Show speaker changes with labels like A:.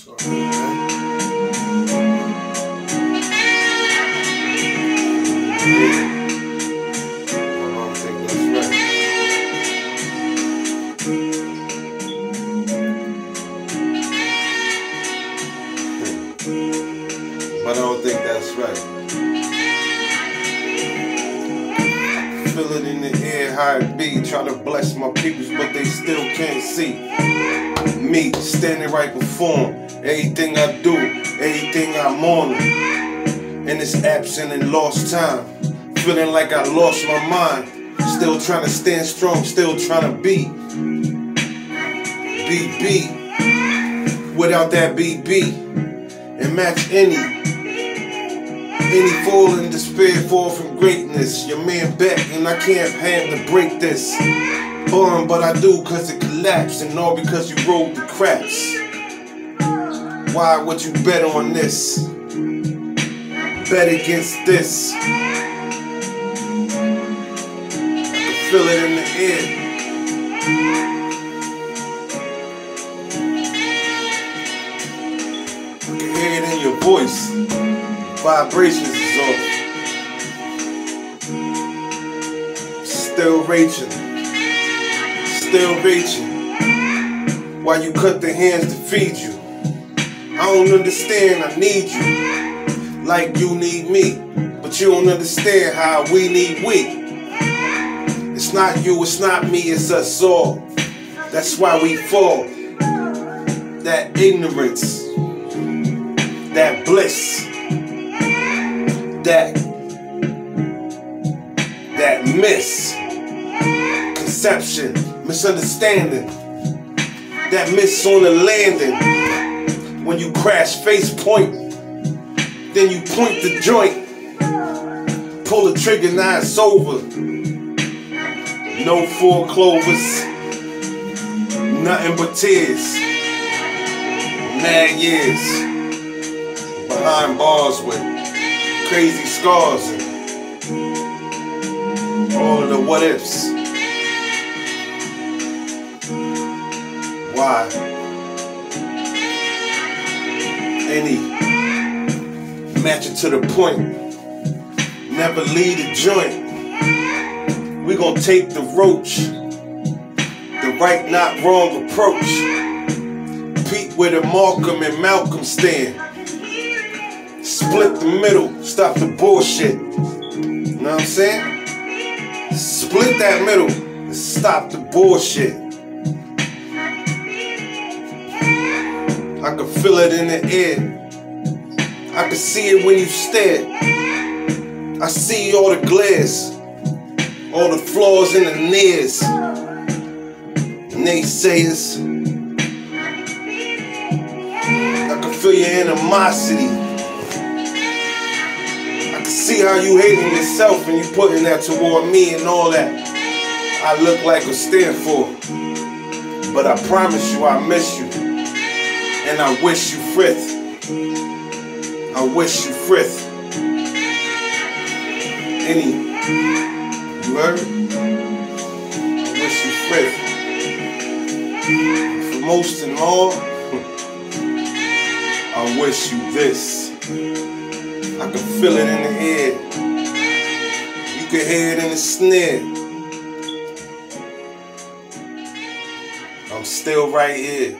A: I don't think that's right. But I don't think that's right. Feel it in the air, how it be. Try to bless my peoples, but they still can't see. Me standing right before them. Everything I do, everything I'm on. And it's absent and lost time. Feeling like I lost my mind. Still trying to stand strong, still trying to be. BB. Without that BB and match any. Any fall in despair, fall from greatness. Your man back, and I can't have to break this. But I do cause it collapsed, and all because you rolled the craps. Why would you bet on this? Bet against this. Feel it in the air. I can hear it in your voice. Vibrations is off. Still raging. Still raging. While you cut the hands to feed you. I don't understand, I need you. Like you need me. But you don't understand how we need we. It's not you, it's not me, it's us all. That's why we fall. That ignorance that bliss, that that misconception, misunderstanding, that miss on the landing when you crash face point, then you point the joint, pull the trigger, now it's over. No four clovers, nothing but tears, mad years behind bars with crazy scars and all of the what ifs. Why? Any Match it to the point, never lead a joint. We gonna take the roach, the right, not wrong approach. Pete with a Malcolm and Malcolm stand. Split the middle, stop the bullshit. You know what I'm saying? Split that middle, stop the bullshit. I can feel it in the air. I can see it when you stare. I see all the glares, all the flaws in the nears. Naysayers. I can feel your animosity I can see how you hating yourself and you putting that toward me and all that I look like a stand for. But I promise you I miss you. And I wish you frith. I wish you frith. Any. You heard? I wish you frith. For most and all, I wish you this. I can feel it in the head. You can hear it in the snare. I'm still right here.